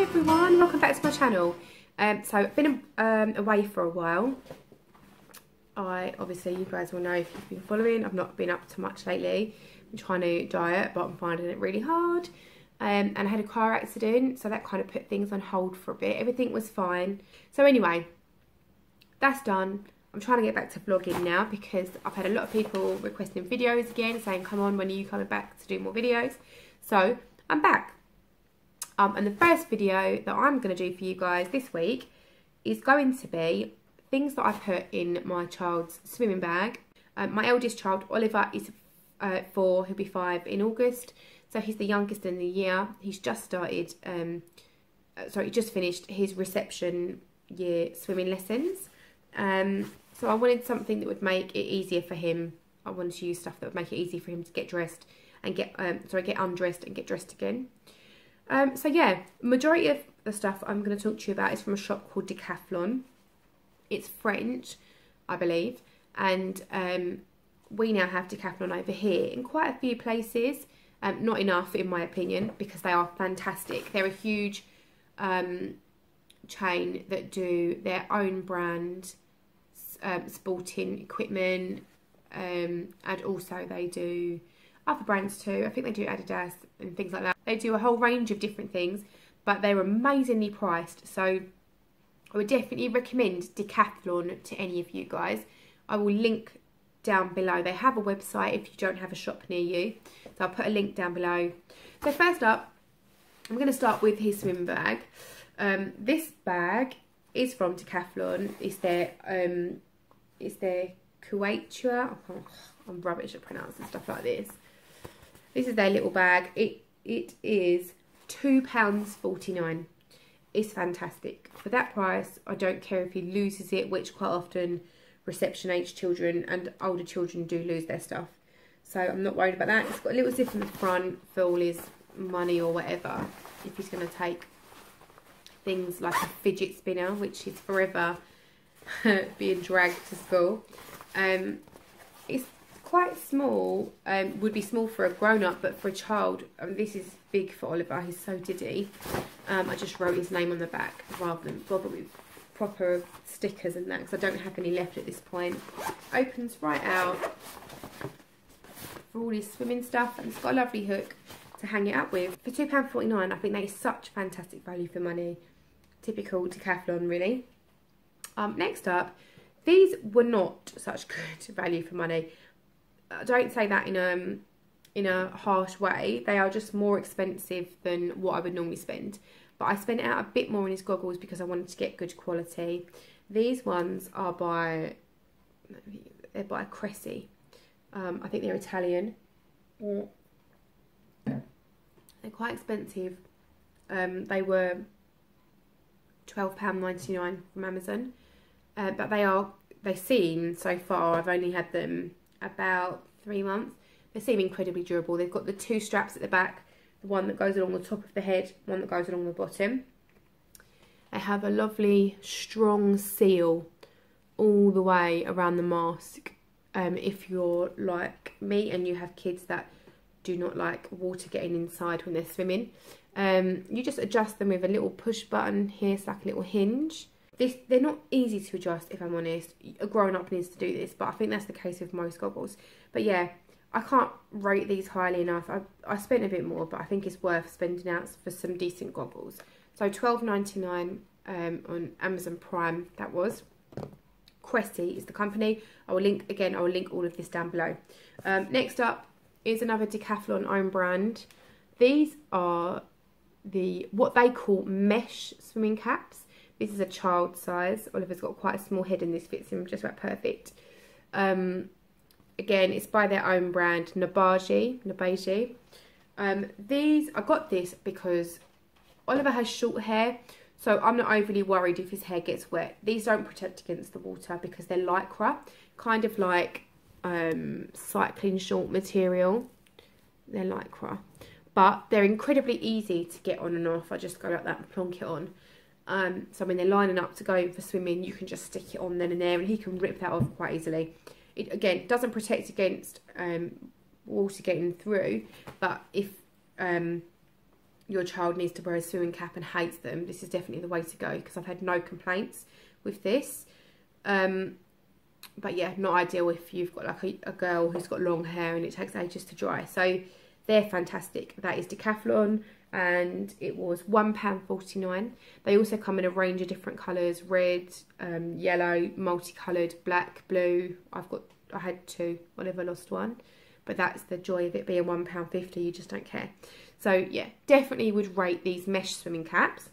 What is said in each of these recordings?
everyone, welcome back to my channel. Um, so I've been um, away for a while. I obviously you guys will know if you've been following. I've not been up to much lately. I'm trying to diet, but I'm finding it really hard. Um, and I had a car accident, so that kind of put things on hold for a bit. Everything was fine. So anyway, that's done. I'm trying to get back to vlogging now because I've had a lot of people requesting videos again, saying, come on, when are you coming back to do more videos? So I'm back. Um, and the first video that I'm going to do for you guys this week is going to be things that I put in my child's swimming bag. Um, my eldest child, Oliver, is uh, four, he'll be five in August. So he's the youngest in the year. He's just started, um, uh, sorry, he just finished his reception year swimming lessons. Um, so I wanted something that would make it easier for him. I wanted to use stuff that would make it easy for him to get dressed and get, um, sorry, get undressed and get dressed again. Um, so yeah, majority of the stuff I'm going to talk to you about is from a shop called Decathlon. It's French, I believe, and um, we now have Decathlon over here in quite a few places. Um, not enough, in my opinion, because they are fantastic. They're a huge um, chain that do their own brand um, sporting equipment, um, and also they do other brands too. I think they do Adidas and things like that. They do a whole range of different things, but they're amazingly priced. So I would definitely recommend Decathlon to any of you guys. I will link down below. They have a website if you don't have a shop near you. So I'll put a link down below. So first up, I'm going to start with his swim bag. Um, this bag is from Decathlon. It's their, um, it's their. Oh, I'm rubbish at pronouncing stuff like this. This is their little bag. It It is £2.49. It's fantastic. For that price, I don't care if he loses it, which quite often reception age children and older children do lose their stuff. So I'm not worried about that. It's got a little zip in the front for all his money or whatever. If he's going to take things like a fidget spinner, which is forever being dragged to school. Um, it's quite small, um, would be small for a grown-up, but for a child, um, this is big for Oliver, he's so diddy. Um, I just wrote his name on the back rather than bother with proper stickers and that, because I don't have any left at this point. Opens right out for all his swimming stuff, and it's got a lovely hook to hang it up with. For £2.49, I think that is such fantastic value for money. Typical Decathlon, really. Um, next up, these were not such good value for money. I don't say that in a um, in a harsh way. They are just more expensive than what I would normally spend. But I spent out a bit more on his goggles because I wanted to get good quality. These ones are by they're by Cressi. Um, I think they're Italian. They're quite expensive. Um, they were £12.99 from Amazon. Uh, but they are, they seem so far, I've only had them about three months. They seem incredibly durable. They've got the two straps at the back, the one that goes along the top of the head, one that goes along the bottom. They have a lovely strong seal all the way around the mask. Um, if you're like me and you have kids that do not like water getting inside when they're swimming, um, you just adjust them with a little push button here, it's like a little hinge this they're not easy to adjust if I'm honest. A grown up needs to do this, but I think that's the case with most goggles. But yeah, I can't rate these highly enough. I I spent a bit more, but I think it's worth spending out for some decent goggles. So twelve ninety nine um, on Amazon Prime. That was. Cressi is the company. I will link again. I will link all of this down below. Um, next up is another Decathlon own brand. These are the what they call mesh swimming caps. This is a child size. Oliver's got quite a small head and this fits him just about perfect. Um, again, it's by their own brand, Nabaiji. Nabaiji. Um, these, I got this because Oliver has short hair, so I'm not overly worried if his hair gets wet. These don't protect against the water because they're lycra, kind of like um, cycling short material. They're lycra. But they're incredibly easy to get on and off. I just go like that and plonk it on. Um, so when they're lining up to go for swimming, you can just stick it on then and there, and he can rip that off quite easily. It again doesn't protect against um, water getting through, but if um, your child needs to wear a swimming cap and hates them, this is definitely the way to go because I've had no complaints with this. Um, but yeah, not ideal if you've got like a, a, girl who's got long hair and it takes ages to dry. So they're fantastic. That is Decathlon and it was £1.49. They also come in a range of different colours, red, um, yellow, multicoloured, black, blue. I've got, I had two, I never lost one. But that's the joy of it being £1.50, you just don't care. So yeah, definitely would rate these mesh swimming caps.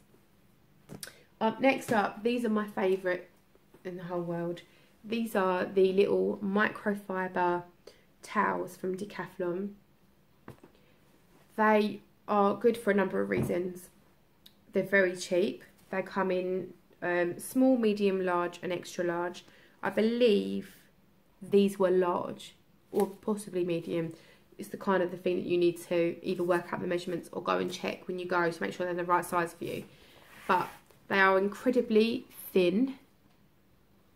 Up next up, these are my favourite in the whole world. These are the little microfiber towels from Decathlon. They are good for a number of reasons. They're very cheap. They come in um, small, medium, large and extra large. I believe these were large or possibly medium. It's the kind of the thing that you need to either work out the measurements or go and check when you go to make sure they're the right size for you. But they are incredibly thin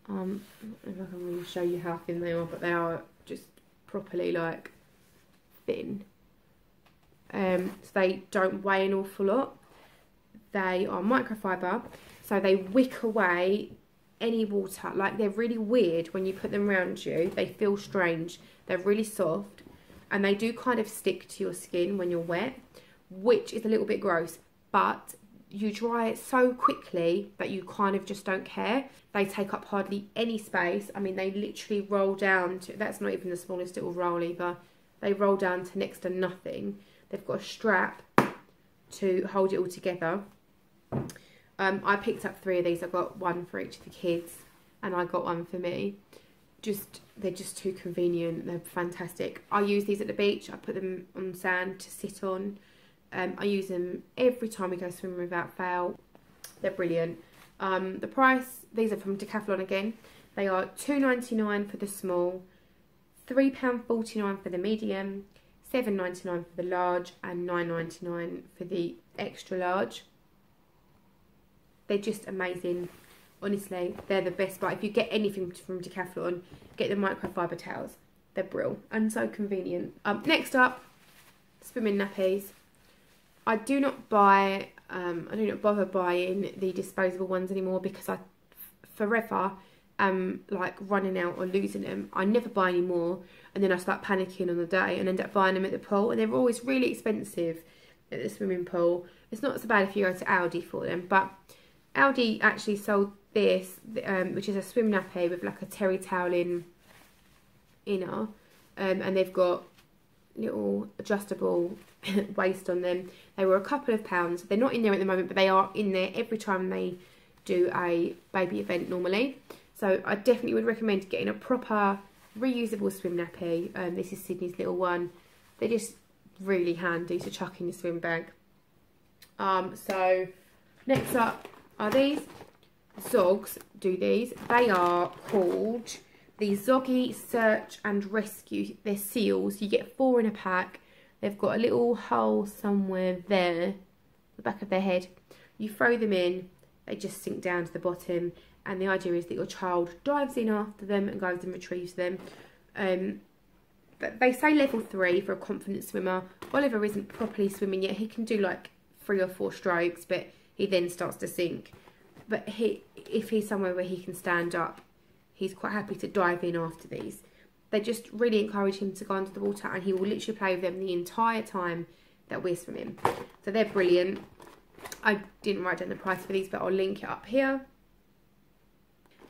um, if I can really show you how thin they are, but they are just properly like thin. Um, so they don't weigh an awful lot. They are microfiber, so they wick away any water. Like they're really weird when you put them around you. They feel strange. They're really soft, and they do kind of stick to your skin when you're wet, which is a little bit gross. But you dry it so quickly that you kind of just don't care. They take up hardly any space. I mean, they literally roll down to, that's not even the smallest little roll either. They roll down to next to nothing. They've got a strap to hold it all together. Um, I picked up three of these. I got one for each of the kids and I got one for me. Just, they're just too convenient. They're fantastic. I use these at the beach. I put them on sand to sit on. Um, I use them every time we go swimming without fail. They're brilliant. Um, the price, these are from Decathlon again. They are two ninety nine for the small, £3.49 for the medium, seven ninety nine for the large, and nine ninety nine for the extra large. They're just amazing. Honestly, they're the best. But if you get anything from Decathlon, get the microfiber towels. They're brilliant and so convenient. Um, next up, swimming nappies. I do not buy, um, I do not bother buying the disposable ones anymore because I forever am like running out or losing them. I never buy any more and then I start panicking on the day and end up buying them at the pool and they're always really expensive at the swimming pool. It's not so bad if you go to Aldi for them, but Aldi actually sold this, um, which is a swim nappy with like a terry towel in inner, um, and they've got little adjustable waist on them. They were a couple of pounds. They're not in there at the moment, but they are in there every time they do a baby event normally. So I definitely would recommend getting a proper reusable swim nappy. Um, this is Sydney's little one. They're just really handy to chuck in your swim bag. Um, so next up are these. Zoggs do these. They are called the Zoggy Search and Rescue. They're seals. You get four in a pack. They've got a little hole somewhere there, the back of their head. You throw them in, they just sink down to the bottom. And the idea is that your child dives in after them and goes and retrieves them. Um, but they say level three for a confident swimmer. Oliver isn't properly swimming yet. He can do like three or four strokes, but he then starts to sink. But he, if he's somewhere where he can stand up, he's quite happy to dive in after these. They just really encourage him to go under the water and he will literally play with them the entire time that we're swimming. So they're brilliant. I didn't write down the price for these, but I'll link it up here.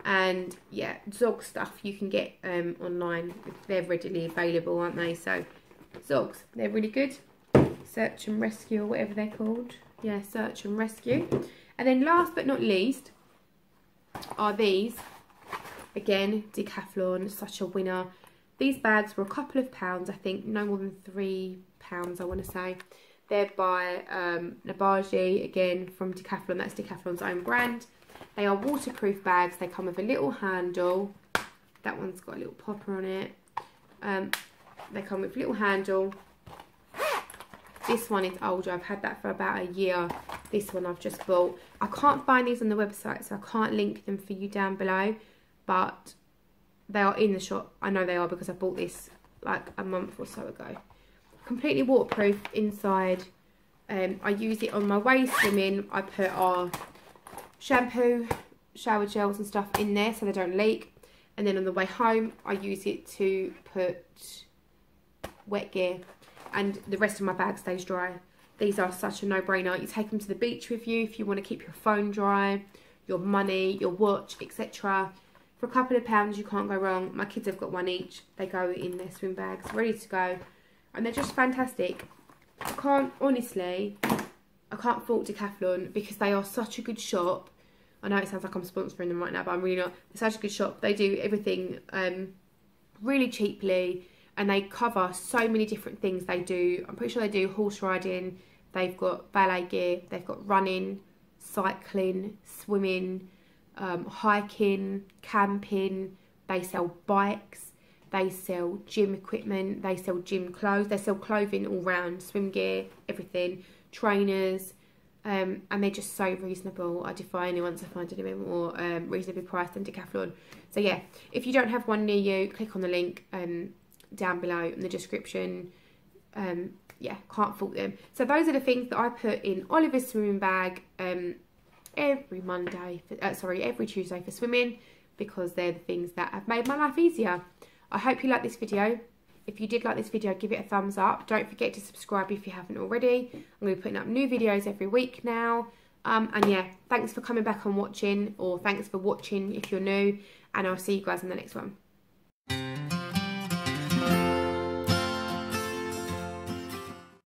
And yeah, Zog stuff you can get um, online. They're readily available, aren't they? So Zoggs, they're really good. Search and Rescue or whatever they're called. Yeah, Search and Rescue. And then last but not least are these Again, Decathlon, such a winner. These bags were a couple of pounds, I think, no more than three pounds, I want to say. They're by um, Nabaiji, again, from Decathlon. That's Decathlon's own brand. They are waterproof bags. They come with a little handle. That one's got a little popper on it. Um, they come with a little handle. This one is older. I've had that for about a year. This one I've just bought. I can't find these on the website, so I can't link them for you down below but they are in the shop. I know they are because I bought this like a month or so ago. Completely waterproof inside. Um, I use it on my way swimming. I put our shampoo, shower gels and stuff in there so they don't leak. And then on the way home, I use it to put wet gear and the rest of my bag stays dry. These are such a no-brainer. You take them to the beach with you if you want to keep your phone dry, your money, your watch, etc. For a couple of pounds, you can't go wrong. My kids have got one each. They go in their swim bags, ready to go. And they're just fantastic. I can't, honestly, I can't fault Decathlon because they are such a good shop. I know it sounds like I'm sponsoring them right now, but I'm really not. They're such a good shop. They do everything um, really cheaply and they cover so many different things. They do, I'm pretty sure they do horse riding, they've got ballet gear, they've got running, cycling, swimming, um, hiking, camping, they sell bikes, they sell gym equipment, they sell gym clothes, they sell clothing all round, swim gear, everything, trainers, um, and they're just so reasonable. I defy anyone to find anywhere more um, reasonably priced than Decathlon. So yeah, if you don't have one near you, click on the link. Um, down below in the description. Um, yeah, can't fault them. So those are the things that I put in Oliver's swimming bag um, every Monday, for, uh, sorry, every Tuesday for swimming because they're the things that have made my life easier. I hope you like this video. If you did like this video, give it a thumbs up. Don't forget to subscribe if you haven't already. I'm going to be putting up new videos every week now. Um, and yeah, thanks for coming back and watching, or thanks for watching if you're new, and I'll see you guys in the next one.